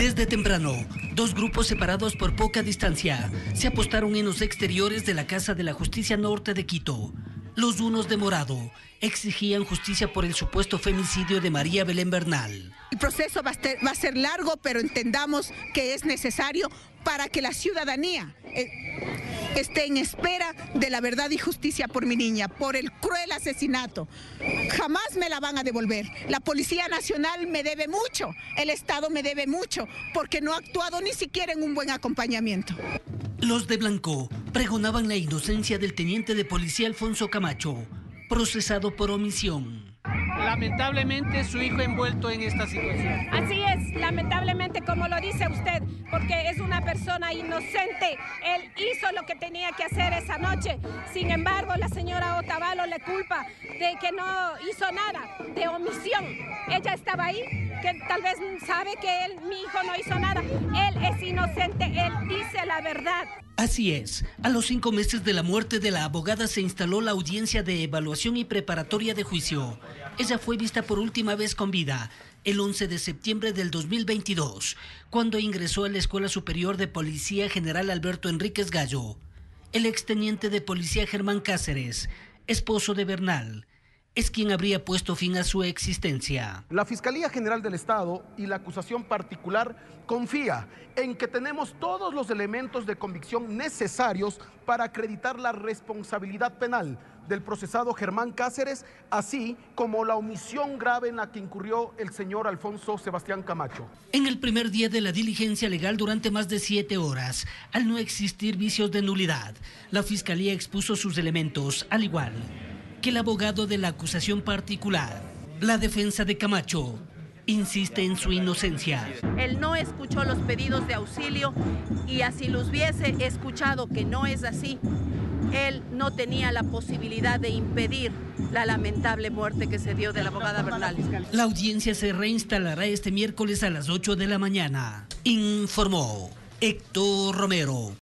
Desde temprano, dos grupos separados por poca distancia se apostaron en los exteriores de la Casa de la Justicia Norte de Quito. Los unos de morado exigían justicia por el supuesto femicidio de María Belén Bernal. El proceso va a, ser, largo, pero entendamos que es necesario para que la ciudadanía eh, esté en espera de la verdad y justicia por mi niña, por el cruel asesinato. Jamás me la van a devolver. La Policía Nacional me debe mucho, el Estado me debe mucho, porque no ha actuado ni siquiera en un buen acompañamiento. Los de Blanco pregonaban la inocencia del teniente de policía Alfonso Camacho, procesado por omisión lamentablemente su hijo envuelto en esta situación. Así es, lamentablemente como lo dice usted, porque es una persona inocente. Él hizo lo que tenía que hacer esa noche. Sin embargo, la señora Otavalo le culpa de que no hizo nada, de omisión. Ella estaba ahí, que tal vez sabe que él, mi hijo no hizo nada. Él es inocente, él dice la verdad. Así es, a los cinco meses de la muerte de la abogada se instaló la audiencia de evaluación y preparatoria de juicio. Ella fue vista por última vez con vida el 11 de septiembre del 2022, cuando ingresó a la Escuela Superior de Policía General Alberto Enríquez Gallo. El exteniente de policía Germán Cáceres, esposo de Bernal, es quien habría puesto fin a su existencia. La Fiscalía General del Estado y la acusación particular confía en que tenemos todos los elementos de convicción necesarios para acreditar la responsabilidad penal del procesado Germán Cáceres, así como la omisión grave en la que incurrió el señor Alfonso Sebastián Camacho. En el primer día de la diligencia legal durante más de siete horas, al no existir vicios de nulidad, la Fiscalía expuso sus elementos, al igual que el abogado de la acusación particular, la defensa de Camacho, insiste en su inocencia. Él no escuchó los pedidos de auxilio y así los hubiese escuchado que no es así, él no tenía la posibilidad de impedir la lamentable muerte que se dio de la abogada Bernal. La audiencia se reinstalará este miércoles a las 8 de la mañana, informó Héctor Romero.